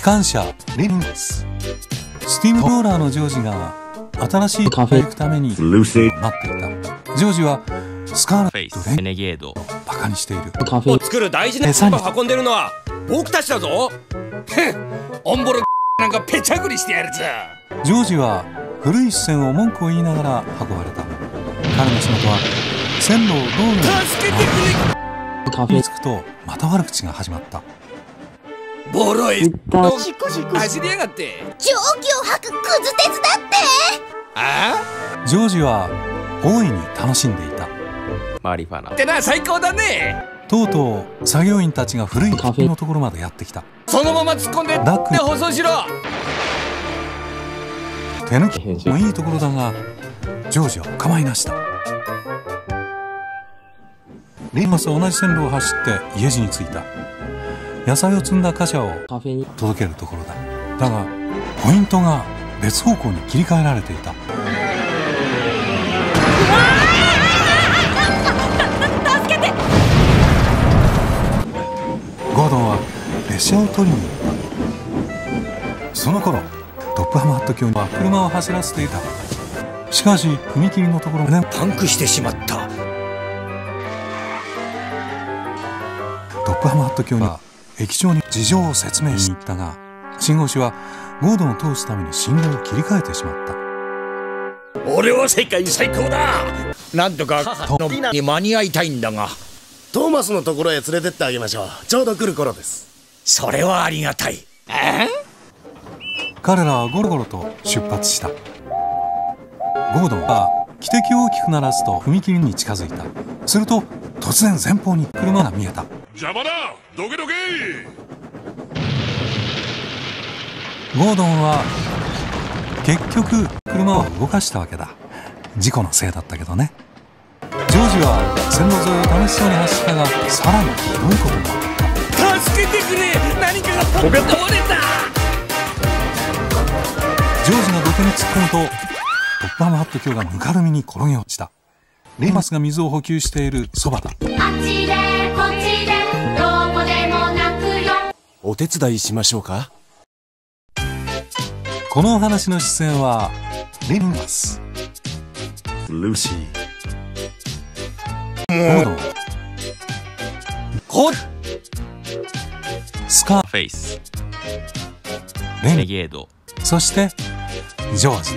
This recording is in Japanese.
機関車リンですスティームローラーのジョージが新しいカフェ。行くために待っていた。ジョージはスカーレット・レネゲード。をバカにしている。カフェ。を作る大事な餌を運んでるのは僕たちだぞ。へん。オンボロなんかぺちゃくりしてやるぞ。ジョージは古い視線を文句を言いながら運ばれた。彼の仕事は線路を道路に助けてくれ。カフェに着くとまた悪口が始まったボロい。シコシコ走りやがって。蒸気を吐くクズ鉄だって。あジョージは大いに楽しんでいた。マリファナ。ってな最高だね。とうとう作業員たちが古いカフェのところまでやってきた。そのまま突っ込んでダック。で舗装しろ。手抜き。もいいところだがジョージはお構いなしだ。リンマスは同じ線路を走って家路に着いた野菜を積んだ貨車をカフェに。届けるところだ。だがポイントが別方向に切り替えられていた。ゴードンは列車を取りに行った。その頃トップハマット卿は車を走らせていた。しかし踏切のところでパンクしてしまった。トップハマット卿は駅長に事情を説明しに行ったが信号士はゴードンを通すために信号を切り替えてしまった。俺は世界最高だ。なんとか母のビナに間に合いたいんだが。トーマスのところへ連れてってあげましょう。ちょうど来る頃です。それはありがたい。え？彼らはゴロゴロと出発した。ゴードンは汽笛を大きく鳴らすと踏切に近づいた。すると突然前方に車が見えた邪魔だ。どけどけゴードンは結局車を動かしたわけだ。事故のせいだったけどね。ジョージは線路沿いを楽しそうに走ったがさらにひどいことになった助けてくれ。何かがポッと折れた。ジョージが土手に突っ込むとトップハムハット卿がぬかるみに転げ落ちた。レイマスが水を補給しているそばだお手伝いしましょうか？このお話の出演はレイマス。ルーシー。ゴードスカーフェイス。レゲード。そしてジョージ